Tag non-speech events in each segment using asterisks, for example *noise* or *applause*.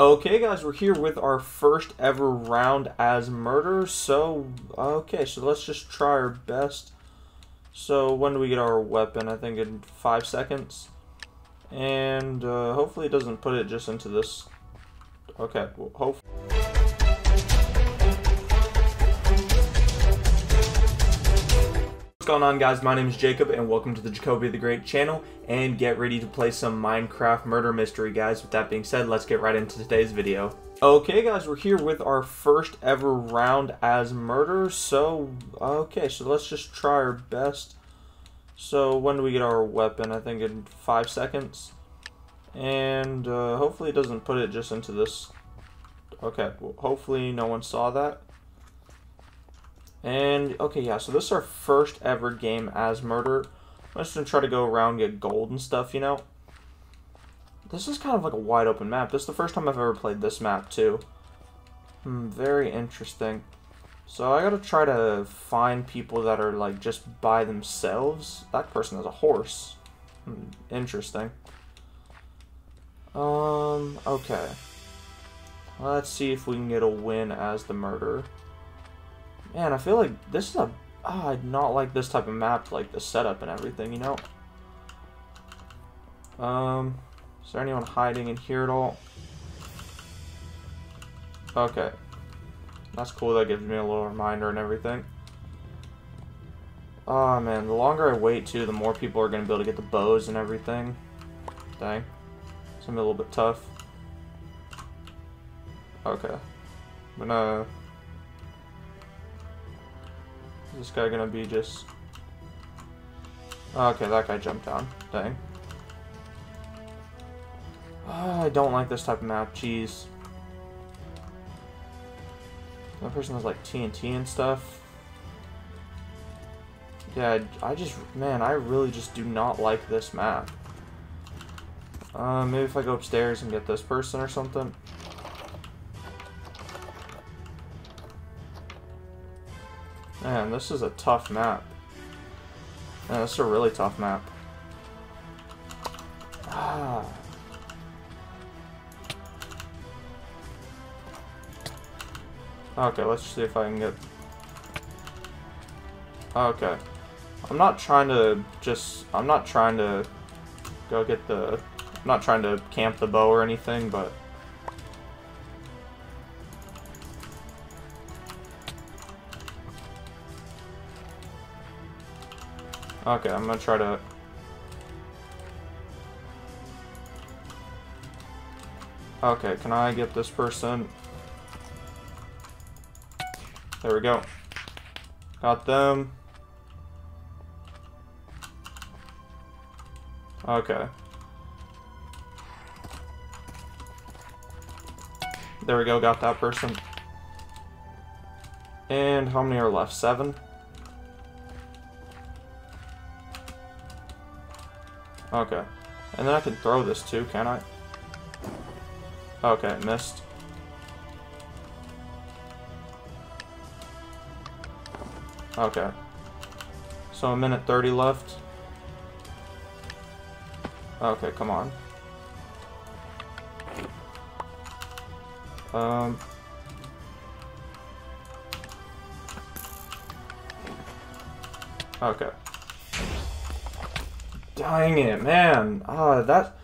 Okay, guys, we're here with our first ever round as murder. So, okay, so let's just try our best. So, when do we get our weapon? I think in five seconds. And uh, hopefully it doesn't put it just into this. Okay, well, hopefully. Going on guys, my name is Jacob and welcome to the Jacobia the Great channel and get ready to play some Minecraft Murder Mystery guys. With that being said, let's get right into today's video. Okay guys, we're here with our first ever round as murder, so okay, so let's just try our best. So when do we get our weapon? I think in five seconds. And uh, hopefully it doesn't put it just into this. Okay, well, hopefully no one saw that. And, okay, yeah, so this is our first ever game as Murder. I'm just going to try to go around get gold and stuff, you know? This is kind of like a wide open map. This is the first time I've ever played this map, too. Hmm, very interesting. So I gotta try to find people that are, like, just by themselves. That person has a horse. Hmm, interesting. Um, okay. Let's see if we can get a win as the murderer. Man, I feel like this is a... Oh, I'd not like this type of map, like the setup and everything, you know? Um, is there anyone hiding in here at all? Okay. That's cool, that gives me a little reminder and everything. Oh man, the longer I wait too, the more people are going to be able to get the bows and everything. Dang. It's going to be a little bit tough. Okay. I'm gonna this guy gonna be just... Okay, that guy jumped down. Dang. Oh, I don't like this type of map. Jeez. That person has like TNT and stuff. Yeah, I just... Man, I really just do not like this map. Uh, maybe if I go upstairs and get this person or something. Man, this is a tough map. Man, this is a really tough map. Ah. Okay, let's see if I can get... Okay. I'm not trying to just... I'm not trying to go get the... I'm not trying to camp the bow or anything, but... Okay, I'm gonna try to... Okay, can I get this person? There we go. Got them. Okay. There we go, got that person. And how many are left? Seven? Okay. And then I can throw this too, can I? Okay, missed. Okay. So a minute 30 left. Okay, come on. Um... Okay. Dang it, man. Uh, that...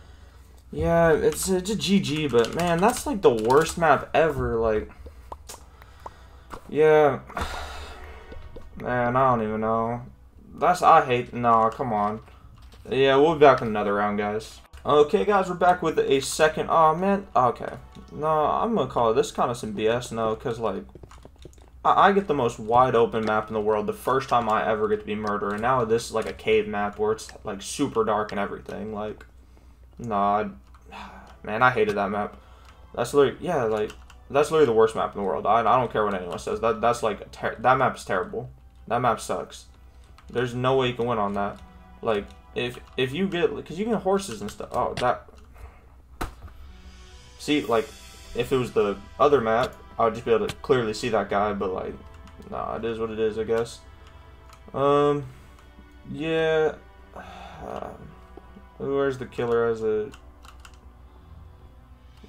Yeah, it's, it's a GG, but man, that's like the worst map ever. Like, yeah. *sighs* Man, I don't even know. That's, I hate, no, come on. Yeah, we'll be back in another round, guys. Okay, guys, we're back with a second, oh man, okay. No, I'm gonna call it, this kind of some BS, no, because, like, I, get the most wide open map in the world the first time I ever get to be murder, and now this is like a cave map where it's like super dark and everything. Like, nah, *sighs* man, I hated that map. That's literally, yeah, like that's literally the worst map in the world. I, I don't care what anyone says. That that's like that map is terrible. That map sucks. There's no way you can win on that. Like if if you get because you get horses and stuff. Oh that. See, like if it was the other map, I would just be able to clearly see that guy, but like, nah, it is what it is, I guess. Um, yeah. *sighs* Uh, where's the killer as a...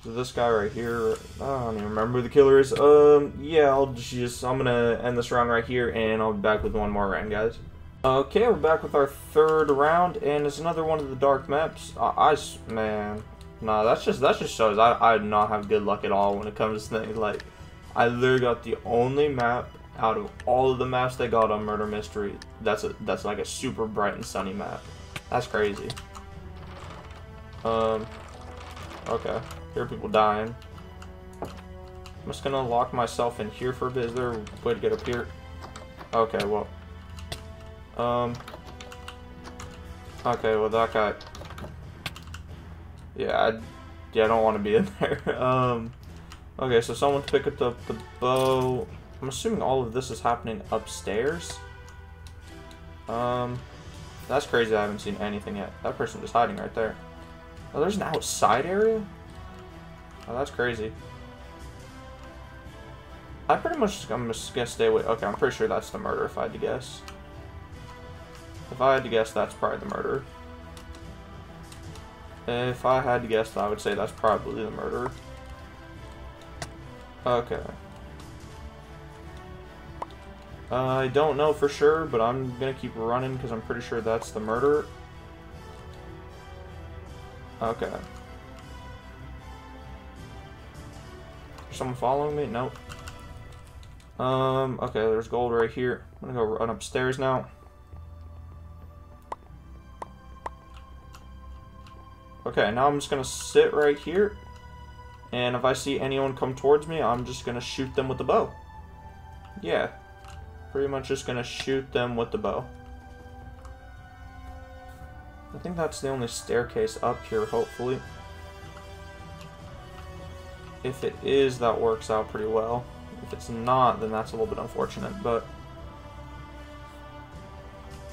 This guy right here? I don't even remember who the killer is. Um, yeah, I'll just, I'm gonna end this round right here, and I'll be back with one more round, guys. Okay, we're back with our third round, and it's another one of the dark maps. I, I man, nah, that's just, that just shows I, I do not have good luck at all when it comes to things, like, I literally got the only map out of all of the maps they got on Murder Mystery, that's a, that's like a super bright and sunny map. That's crazy. Um, okay. Hear people dying. I'm just gonna lock myself in here for a bit. Is there a way to get up here? Okay, well. Um. Okay, well that guy. Yeah, I, yeah, I don't want to be in *laughs* there. um. Okay, so someone pick up the, bow. I'm assuming all of this is happening upstairs. Um, that's crazy. I haven't seen anything yet. That person just hiding right there. Oh, there's an outside area? Oh, that's crazy. I pretty much, I'm just gonna stay away. Okay, I'm pretty sure that's the murder if I had to guess. If I had to guess, that's probably the murder. If I had to guess, I would say that's probably the murder. Okay. I don't know for sure, but I'm gonna keep running because I'm pretty sure that's the murder. Okay. someone following me? Nope. Um, okay, there's gold right here. I'm gonna go run upstairs now. Okay, now I'm just gonna sit right here. And if I see anyone come towards me, I'm just gonna shoot them with the bow. Yeah. Pretty much just gonna shoot them with the bow. I think that's the only staircase up here, hopefully. If it is, that works out pretty well. If it's not, then that's a little bit unfortunate, but...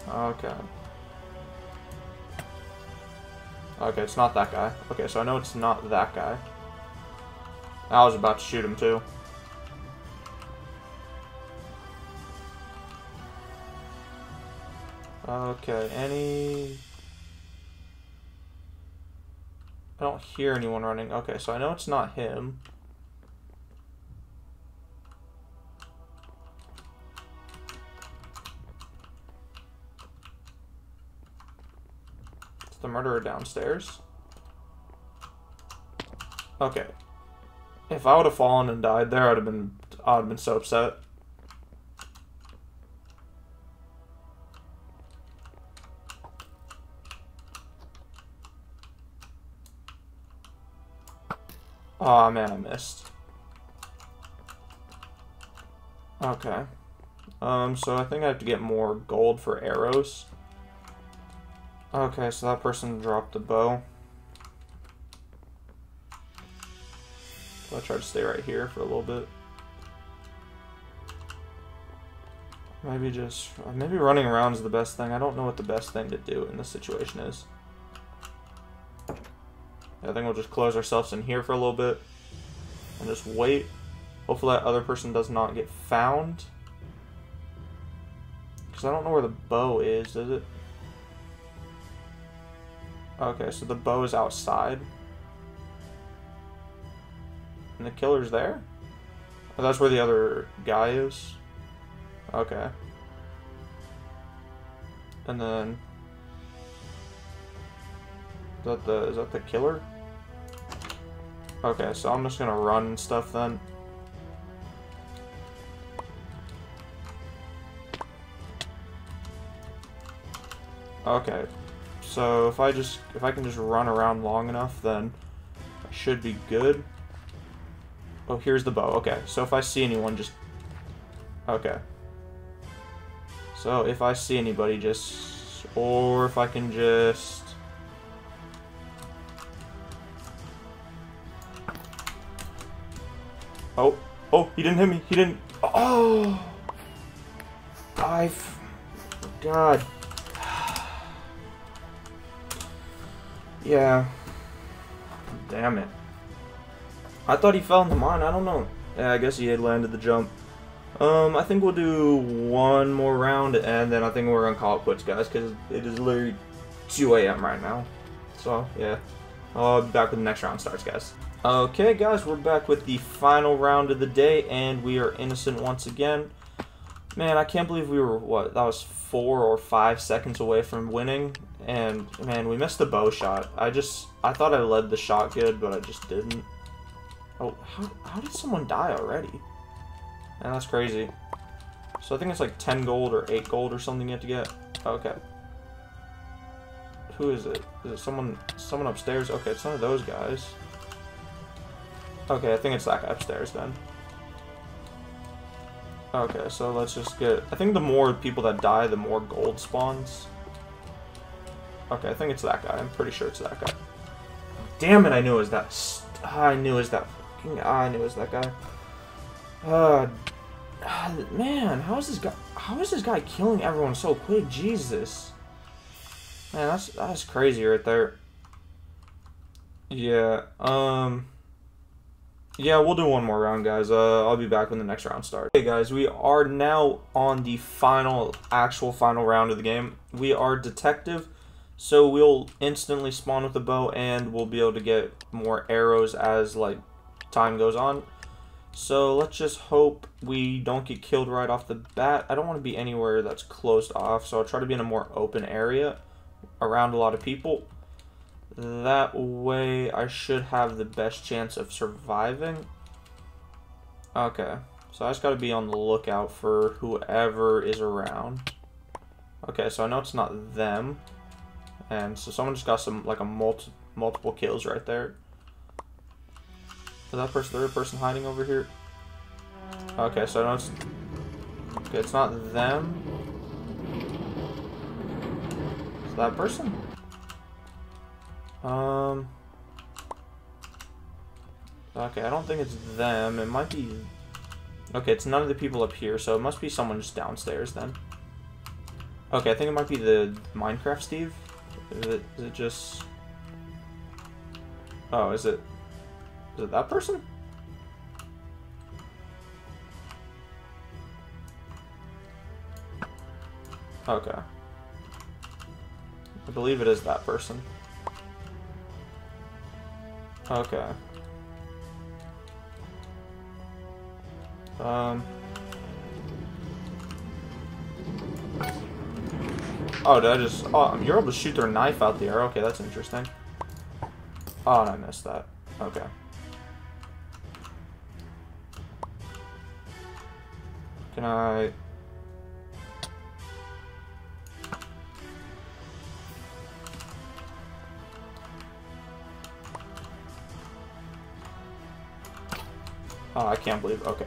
Okay. Okay, it's not that guy. Okay, so I know it's not that guy. I was about to shoot him, too. Okay, any... I don't hear anyone running. Okay, so I know it's not him. It's the murderer downstairs. Okay. If I would have fallen and died there, I'd have been I'd have been so upset. oh, man, I missed. Okay. Um, so I think I have to get more gold for arrows. Okay, so that person dropped the bow. I'll try to stay right here for a little bit. Maybe just, maybe running around is the best thing. I don't know what the best thing to do in this situation is. I think we'll just close ourselves in here for a little bit and just wait. Hopefully that other person does not get found. Because I don't know where the bow is, is it? Okay, so the bow is outside. And the killer's there? Oh, that's where the other guy is? Okay. And then... Is that the, is that the killer? Okay, so I'm just gonna run and stuff then. Okay, so if I just, if I can just run around long enough, then I should be good. Oh, here's the bow. Okay, so if I see anyone, just... Okay. So if I see anybody, just... Or if I can just... Oh, oh, he didn't hit me. He didn't. Oh, I've. God. *sighs* Yeah. Damn it. I thought he fell into mine. I don't know. Yeah, I guess he had landed the jump. Um, I think we'll do one more round, and then I think we're gonna call it quits, guys, because it is literally 2 a.m. right now. So, yeah. I'll be back when the next round starts, guys. Okay, guys, we're back with the final round of the day, and we are innocent once again. Man, I can't believe we were, what, that was four or five seconds away from winning, and, man, we missed the bow shot. I just, I thought I led the shot good, but I just didn't. Oh, how, how did someone die already? That's crazy. So I think it's like 10 gold or 8 gold or something you have to get. Okay. Who is it? Is it someone, someone upstairs? Okay, it's none of those guys. Okay, I think it's that guy upstairs then. Okay, so let's just get... I think the more people that die, the more gold spawns. Okay, I think it's that guy. I'm pretty sure it's that guy. Damn it, I knew it was that... I knew it was that... I knew it was that guy. Uh, man, how is this guy... How is this guy killing everyone so quick? Jesus. Man, that's, that's crazy right there. Yeah, um... Yeah, we'll do one more round, guys. Uh, I'll be back when the next round starts. Okay, guys, we are now on the final, actual final round of the game. We are detective, so we'll instantly spawn with a bow, and we'll be able to get more arrows as, like, time goes on. So let's just hope we don't get killed right off the bat. I don't want to be anywhere that's closed off, so I'll try to be in a more open area around a lot of people. That way I should have the best chance of surviving. Okay. So I just gotta be on the lookout for whoever is around. Okay, so I know it's not them. And so someone just got some, like, a multi multiple kills right there. Is that person, third person hiding over here? Okay, so I it's... Okay, it's not them. Is that person? Um. Okay, I don't think it's them. It might be... Okay, it's none of the people up here, so it must be someone just downstairs then. Okay, I think it might be the Minecraft Steve. Is it, is it just... Oh, is it... Is it that person? Okay. I believe it is that person. Okay. Um. Oh, did I just... Oh, you're able to shoot their knife out the air. Okay, that's interesting. Oh, and I missed that. Okay. I... Oh, I can't believe. Okay.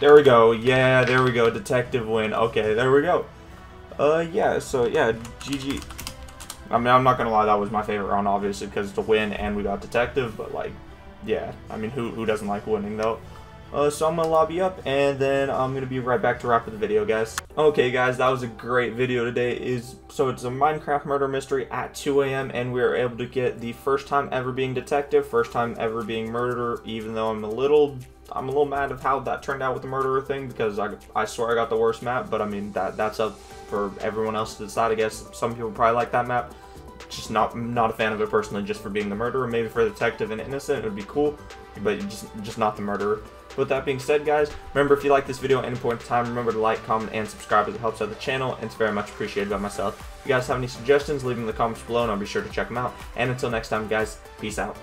There we go. Yeah, there we go. Detective win. Okay, there we go. Uh, yeah, so, yeah, GG. I mean, I'm not gonna lie, that was my favorite round, obviously, because it's a win and we got detective, but, like, yeah. I mean, who, who doesn't like winning, though? Uh, so I'm to lobby up, and then I'm to be right back to wrap up the video, guys. Okay, guys, that was a great video today. Is So it's a Minecraft murder mystery at 2 a.m., and we were able to get the first time ever being detective, first time ever being murderer, even though I'm a little... I'm a little mad of how that turned out with the murderer thing, because I, I swear I got the worst map, but I mean, that that's up for everyone else to decide, I guess. Some people probably like that map just not not a fan of it personally just for being the murderer maybe for the detective and innocent it would be cool but just just not the murderer with that being said, guys, remember if you like this video at any point in time, remember to like, comment, and subscribe it helps out the channel, and it's very much appreciated by myself. If you guys have any suggestions, leave them in the comments below, and I'll be sure to check them out. And until next time, guys, peace out.